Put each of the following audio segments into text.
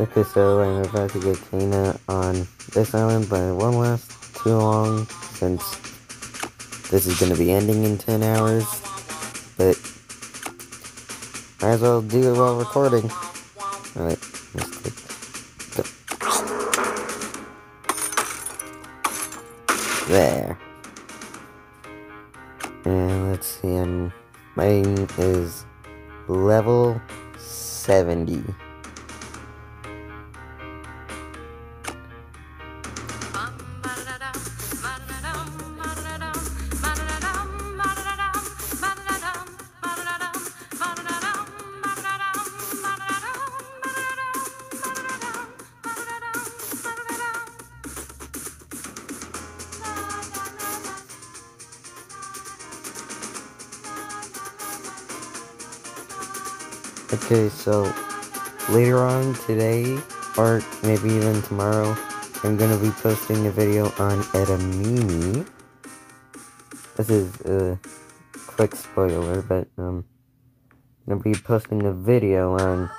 Okay, so I'm about to get Kayna on this island, but it won't last too long since this is going to be ending in 10 hours. But might as well do it while recording. Alright, let's click. Go. There. And let's see, I'm, mine is level 70. Okay, so later on today, or maybe even tomorrow, I'm gonna be posting a video on Edamimi. This is a quick spoiler, but um, I'm gonna be posting a video on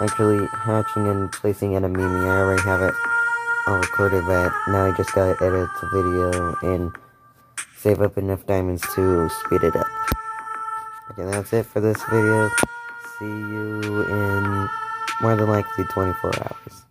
actually hatching and placing Edamimi. I already have it all recorded, but now I just gotta edit the video and save up enough diamonds to speed it up. Okay, that's it for this video see you in more than likely 24 hours.